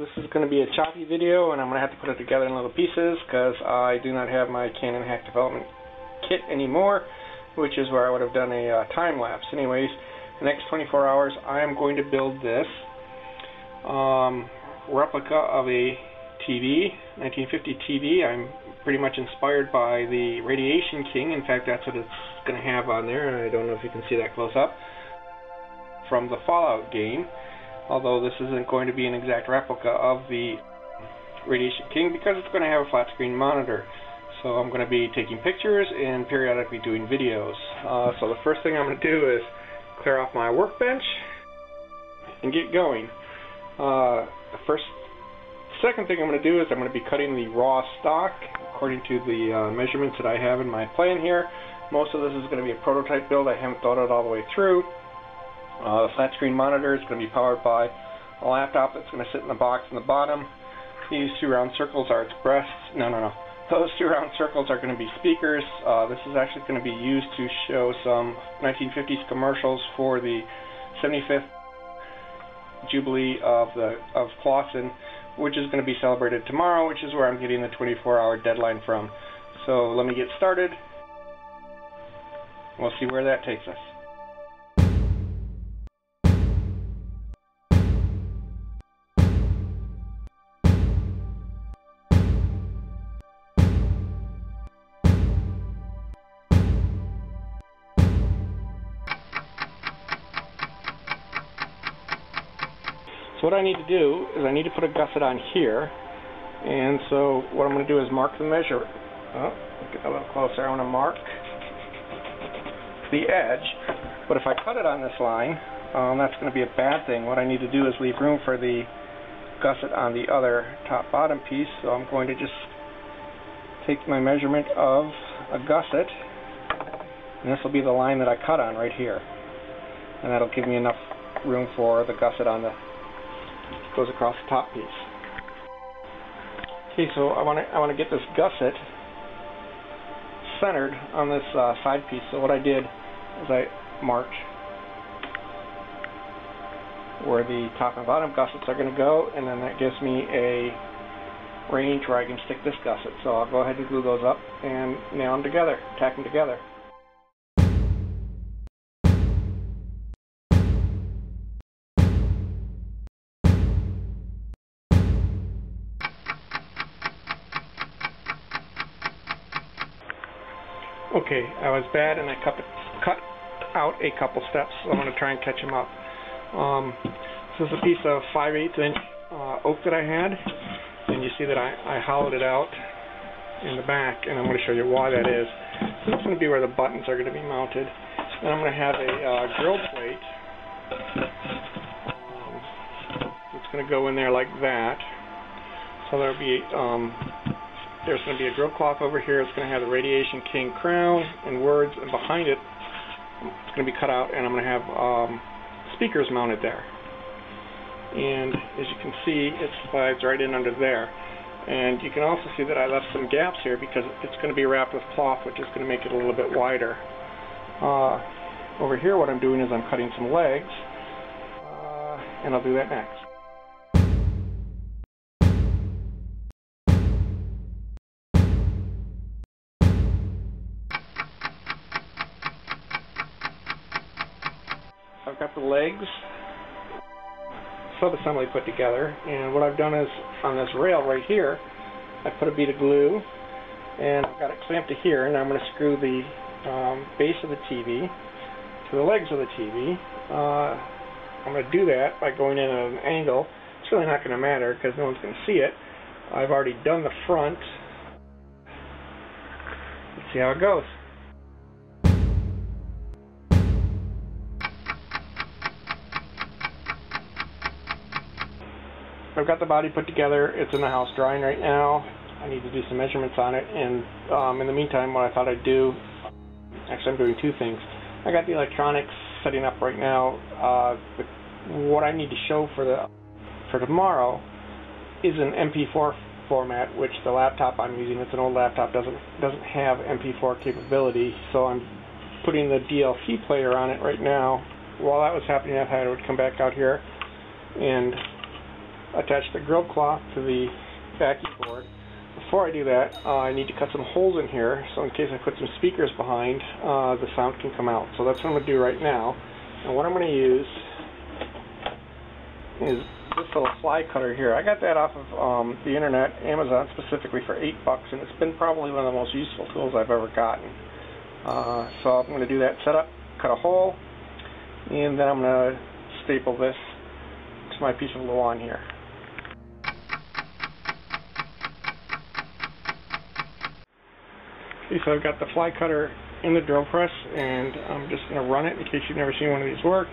this is going to be a choppy video and I'm going to have to put it together in little pieces because I do not have my Canon Hack Development Kit anymore, which is where I would have done a uh, time lapse. Anyways, the next 24 hours I am going to build this um, replica of a TV, 1950 TV. I'm pretty much inspired by the Radiation King. In fact, that's what it's going to have on there. I don't know if you can see that close up. From the Fallout game although this isn't going to be an exact replica of the Radiation King because it's going to have a flat screen monitor. So I'm going to be taking pictures and periodically doing videos. Uh, so the first thing I'm going to do is clear off my workbench and get going. Uh, the first, second thing I'm going to do is I'm going to be cutting the raw stock according to the uh, measurements that I have in my plan here. Most of this is going to be a prototype build. I haven't thought it all the way through. Uh, the flat screen monitor is going to be powered by a laptop that's going to sit in the box in the bottom. These two round circles are its breasts. No, no, no. Those two round circles are going to be speakers. Uh, this is actually going to be used to show some 1950s commercials for the 75th Jubilee of the of Clawson, which is going to be celebrated tomorrow, which is where I'm getting the 24-hour deadline from. So let me get started. We'll see where that takes us. What I need to do is I need to put a gusset on here. And so what I'm going to do is mark the measure. Oh, get a little closer. I want to mark the edge. But if I cut it on this line, um, that's going to be a bad thing. What I need to do is leave room for the gusset on the other top-bottom piece. So I'm going to just take my measurement of a gusset. And this will be the line that I cut on right here. And that'll give me enough room for the gusset on the goes across the top piece. Okay, so I want to I want to get this gusset centered on this uh, side piece. So what I did is I marked where the top and bottom gussets are going to go, and then that gives me a range where I can stick this gusset. So I'll go ahead and glue those up and nail them together, tack them together. Okay, I was bad and I cut, cut out a couple steps, so I'm going to try and catch them up. Um, this is a piece of 5 8 inch uh, oak that I had, and you see that I, I hollowed it out in the back, and I'm going to show you why that is. This is going to be where the buttons are going to be mounted. And I'm going to have a uh, grill plate. Um, it's going to go in there like that. So there'll be um, there's going to be a grill cloth over here. It's going to have the Radiation King crown and words, and behind it, it's going to be cut out, and I'm going to have um, speakers mounted there. And as you can see, it slides right in under there. And you can also see that I left some gaps here because it's going to be wrapped with cloth, which is going to make it a little bit wider. Uh, over here, what I'm doing is I'm cutting some legs, uh, and I'll do that next. The legs sub-assembly put together and what I've done is on this rail right here I put a bead of glue and I've got it clamped to here and I'm going to screw the um, base of the TV to the legs of the TV. Uh, I'm going to do that by going in at an angle. It's really not going to matter because no one's going to see it. I've already done the front. Let's see how it goes. I've got the body put together. It's in the house drying right now. I need to do some measurements on it. And um, in the meantime, what I thought I'd do, actually I'm doing two things. I got the electronics setting up right now. Uh, what I need to show for the for tomorrow is an MP4 format, which the laptop I'm using, it's an old laptop, doesn't doesn't have MP4 capability. So I'm putting the VLC player on it right now. While that was happening, I thought I would come back out here and attach the grill cloth to the vacuum board. Before I do that, uh, I need to cut some holes in here, so in case I put some speakers behind, uh, the sound can come out. So that's what I'm going to do right now. And what I'm going to use is this little fly cutter here. I got that off of um, the internet, Amazon specifically for eight bucks, and it's been probably one of the most useful tools I've ever gotten. Uh, so I'm going to do that setup, cut a hole, and then I'm going to staple this to my piece of Luan here. So I've got the fly cutter in the drill press, and I'm just going to run it in case you've never seen one of these work.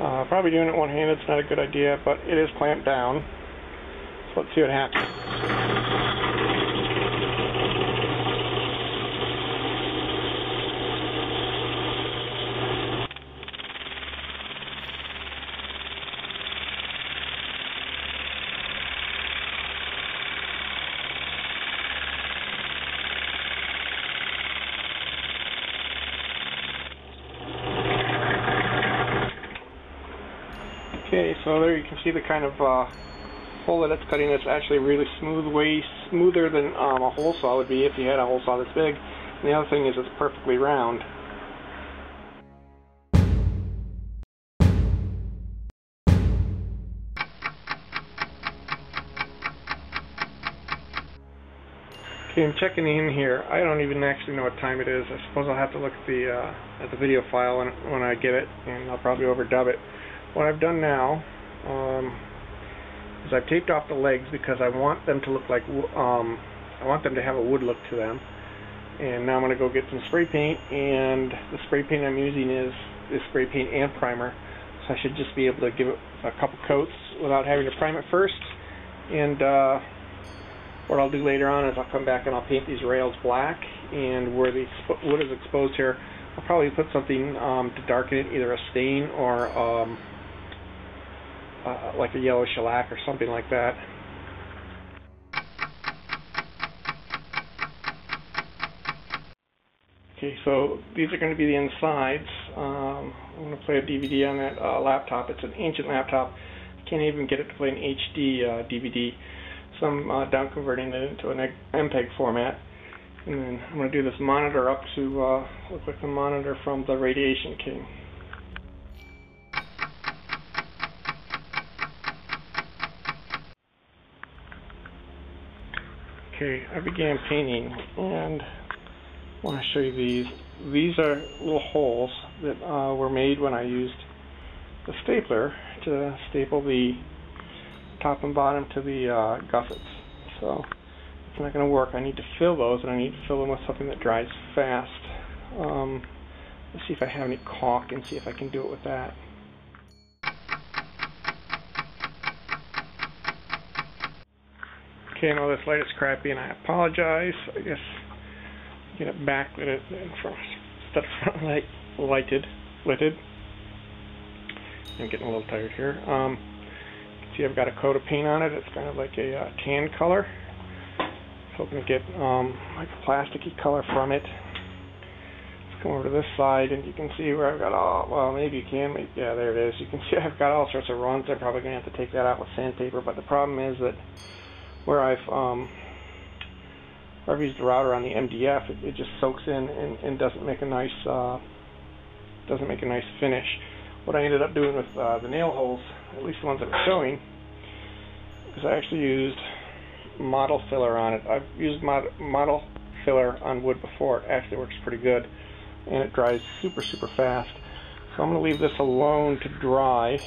Uh, probably doing it one-handed is not a good idea, but it is clamped down. So let's see what happens. So there you can see the kind of uh, hole that it's cutting. It's actually really smooth, way smoother than um, a hole saw would be if you had a hole saw this big. And the other thing is it's perfectly round. Okay, I'm checking in here. I don't even actually know what time it is. I suppose I'll have to look at the uh, at the video file when when I get it, and I'll probably overdub it. What I've done now um, is I've taped off the legs because I want them to look like um, I want them to have a wood look to them. And now I'm going to go get some spray paint, and the spray paint I'm using is is spray paint and primer. So I should just be able to give it a couple coats without having to prime it first. And uh, what I'll do later on is I'll come back and I'll paint these rails black, and where the wood is exposed here, I'll probably put something um, to darken it, either a stain or um, uh, like a yellow shellac or something like that. Okay, so these are going to be the insides. Um, I'm going to play a DVD on that uh, laptop. It's an ancient laptop. I can't even get it to play an HD uh, DVD. So I'm uh, down converting it into an MPEG format. And then I'm going to do this monitor up to uh, look like the monitor from the Radiation King. Okay, I began painting and I want to show you these. These are little holes that uh, were made when I used the stapler to staple the top and bottom to the uh, gussets. So it's not going to work. I need to fill those and I need to fill them with something that dries fast. Um, let's see if I have any caulk and see if I can do it with that. Okay, I know this light is crappy and I apologize. I guess get it back with it in front, of front light lighted, lighted. I'm getting a little tired here. Um, see I've got a coat of paint on it. It's kind of like a uh, tan color. Hoping to get um, like a plasticky color from it. Let's come over to this side and you can see where I've got all, well maybe you can, maybe, yeah there it is. You can see I've got all sorts of runs. I'm probably going to have to take that out with sandpaper, but the problem is that where I've um, where I've used the router on the MDF, it, it just soaks in and, and, doesn't make a nice uh, doesn't make a nice finish. What I ended up doing with uh, the nail holes, at least the ones I'm showing, is I actually used model filler on it. I've used mod model filler on wood before. It actually works pretty good, and it dries super super fast. So I'm going to leave this alone to dry.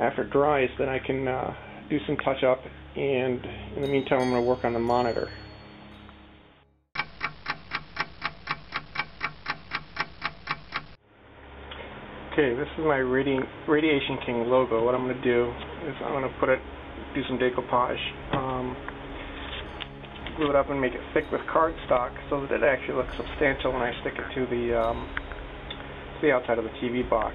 After it dries, then I can uh, do some touch up and in the meantime I'm going to work on the monitor. Okay, this is my Radi Radiation King logo. What I'm going to do is I'm going to put it, do some decoupage, um, glue it up and make it thick with cardstock so that it actually looks substantial when I stick it to the, um, to the outside of the TV box.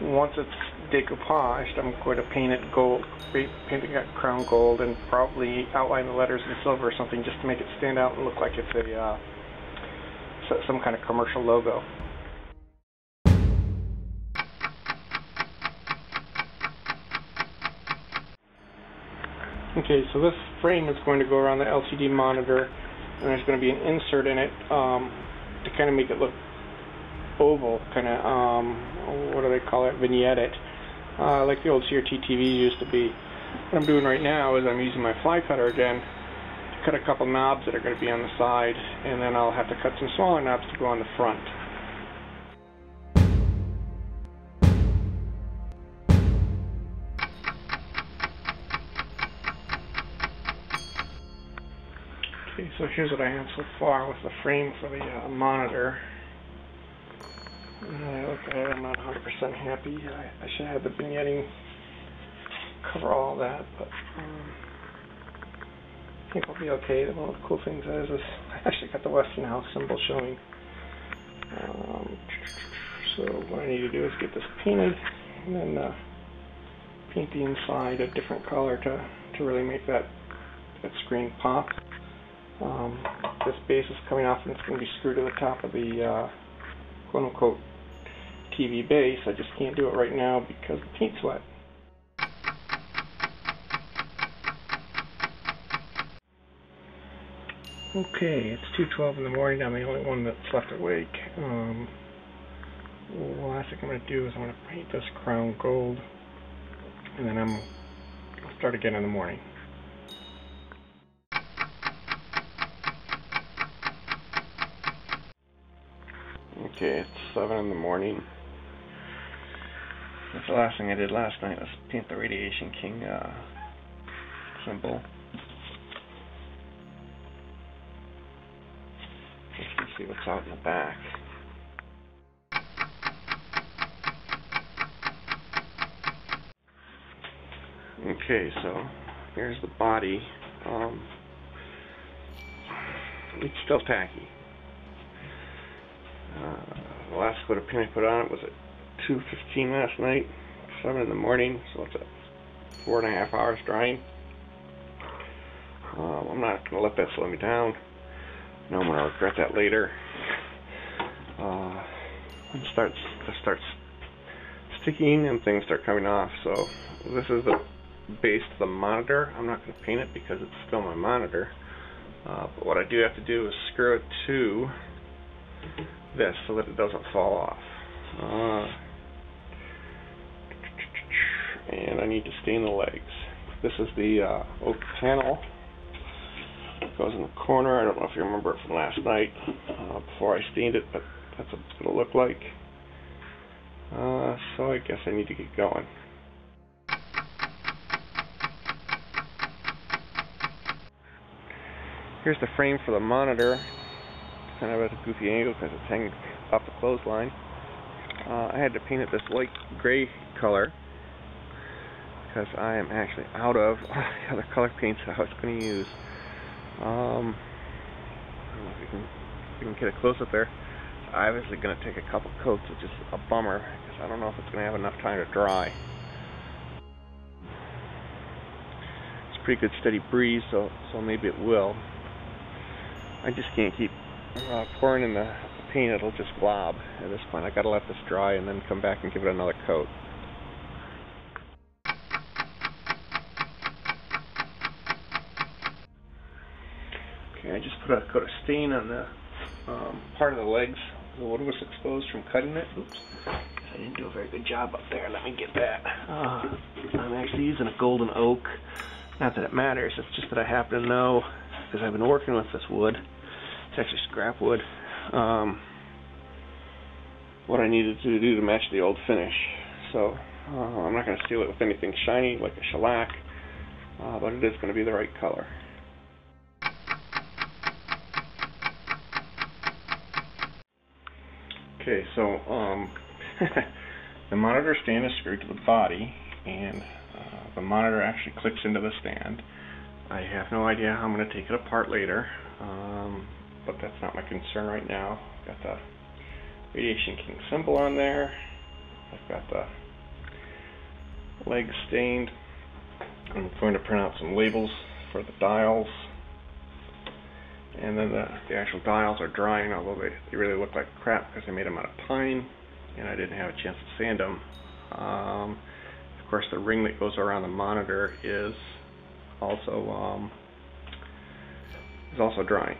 Once it's decoupaged, I'm going to paint it gold, paint it crown gold, and probably outline the letters in silver or something just to make it stand out and look like it's a uh, some kind of commercial logo. Okay, so this frame is going to go around the LCD monitor, and there's going to be an insert in it um, to kind of make it look oval, kind of, um, what do they call it, vignette it, uh, like the old CRT TV used to be. What I'm doing right now is I'm using my fly cutter again to cut a couple knobs that are going to be on the side, and then I'll have to cut some smaller knobs to go on the front. Okay, so here's what I have so far with the frame for the uh, monitor. Uh, okay, I'm not 100% happy. I, I should have the vignetting cover all that, but um, I think I'll be okay. One of the cool things is, is I actually got the Westinghouse symbol showing. Um, so what I need to do is get this painted and then uh, paint the inside a different color to, to really make that, that screen pop. Um, this base is coming off and it's going to be screwed to the top of the uh, quote-unquote TV base. I just can't do it right now because the paint's wet. Okay, it's 2.12 in the morning. I'm the only one that's left awake. Um, the last thing I'm going to do is I'm going to paint this crown gold and then I'm I'll start again in the morning. Okay, it's 7 in the morning. That's the last thing I did last night was paint the Radiation King uh, symbol. Let's see what's out in the back. Okay, so here's the body. Um, it's still tacky. Uh, the last coat of paint I put on it was at 2.15 last night, 7 in the morning, so it's a four and a half hours drying. Um, I'm not going to let that slow me down. No, I'm going to regret that later. Uh, it starts, it starts sticking and things start coming off, so this is the base to the monitor. I'm not going to paint it because it's still my monitor. Uh, but what I do have to do is screw it to this so that it doesn't fall off. Uh, and I need to stain the legs. This is the uh, oak panel. It goes in the corner. I don't know if you remember it from last night uh, before I stained it, but that's what it'll look like. Uh, so I guess I need to get going. Here's the frame for the monitor It's kind of at a goofy angle because it's hanging off the clothesline. Uh, I had to paint it this light gray color because I am actually out of the other color paints that I was going to use. Um, I don't know if you can, you can get a close up there. I'm obviously going to take a couple coats, which is a bummer because I don't know if it's going to have enough time to dry. It's a pretty good steady breeze, so so maybe it will. I just can't keep uh, pouring in the paint, it'll just glob at this point. I gotta let this dry and then come back and give it another coat. Okay, I just put a coat of stain on the um, part of the legs. The wood was exposed from cutting it. Oops. I didn't do a very good job up there. Let me get that. Uh, I'm actually using a golden oak. Not that it matters, it's just that I happen to know, because I've been working with this wood, it's actually scrap wood. Um, what I needed to do to match the old finish. So uh, I'm not going to seal it with anything shiny like a shellac, uh, but it is going to be the right color. Okay, so um, the monitor stand is screwed to the body, and uh, the monitor actually clicks into the stand. I have no idea how I'm going to take it apart later. Um, but that's not my concern right now. I've Got the Radiation King symbol on there. I've got the legs stained. I'm going to print out some labels for the dials. And then the, the actual dials are drying, although they, they really look like crap because I made them out of pine and I didn't have a chance to sand them. Um, of course, the ring that goes around the monitor is also um, is also drying.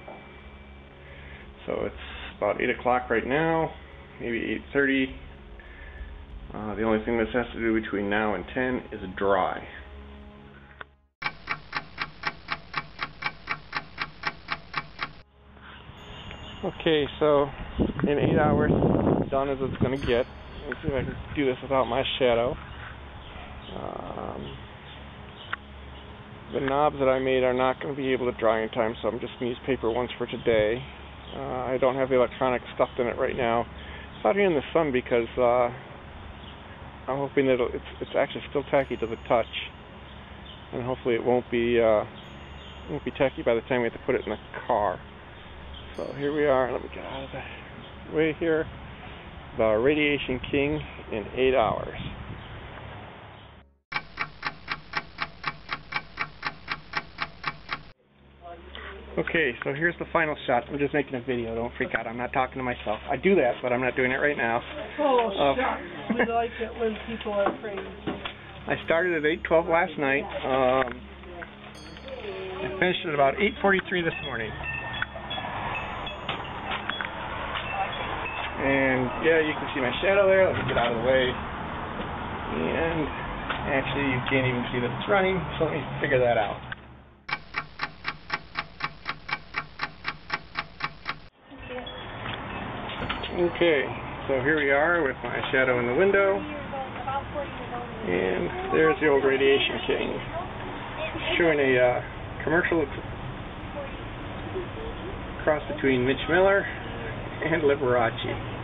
So it's about 8 o'clock right now, maybe 8.30. Uh, the only thing this has to do between now and 10 is dry. Okay, so in 8 hours, done as it's going to get. Let's see if I can do this without my shadow. Um, the knobs that I made are not going to be able to dry in time, so I'm just going to use paper ones for today. Uh, I don't have the electronics stuffed in it right now. It's out here in the sun because uh, I'm hoping that it's it's actually still tacky to the touch, and hopefully it won't be uh, won't be tacky by the time we have to put it in the car. So here we are. Let me get out of the way here. The Radiation King in eight hours. Okay, so here's the final shot. I'm just making a video. Don't freak out. I'm not talking to myself. I do that, but I'm not doing it right now. Oh, Uh, we like it when people are crazy. I started at 8:12 last night. Um, I finished at about 8:43 this morning. And yeah, you can see my shadow there. Let me get out of the way. And actually, you can't even see that it's running. So let me figure that out. Okay, so here we are with my shadow in the window. And there's the old Radiation King. Showing a uh, commercial cross between Mitch Miller and Liberace.